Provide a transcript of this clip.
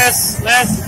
Yes. Yes.